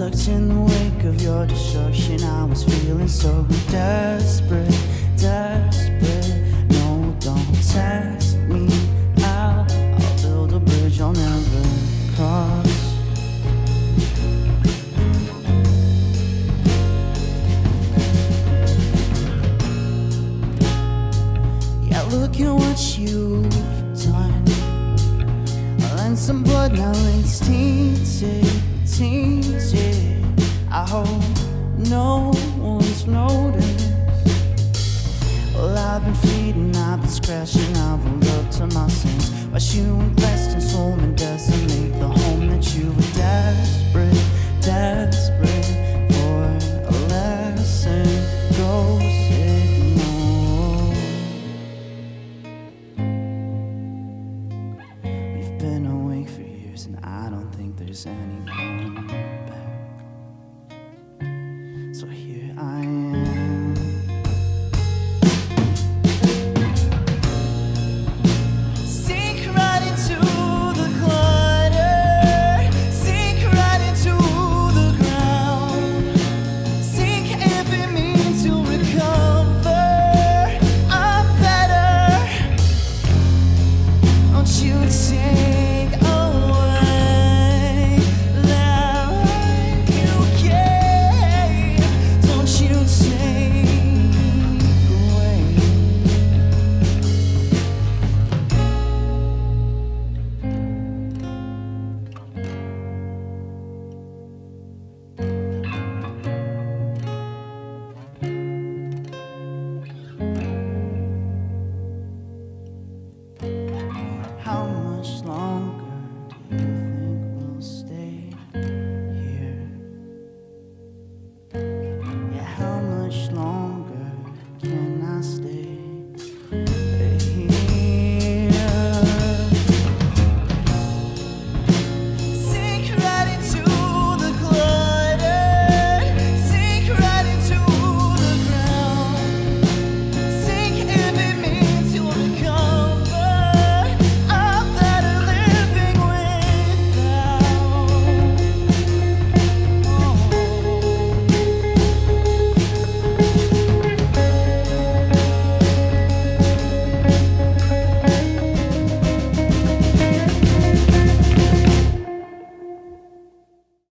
in the wake of your destruction, I was feeling so desperate, desperate. No, don't test me out. I'll build a bridge I'll never cross. Yeah, look at what you've done. And some blood now it's tainted. crashing out love to my sins While you invest in soul and decimate the home that you were desperate, desperate for. A lesson goes ignored. We've been awake for years and I don't think there's any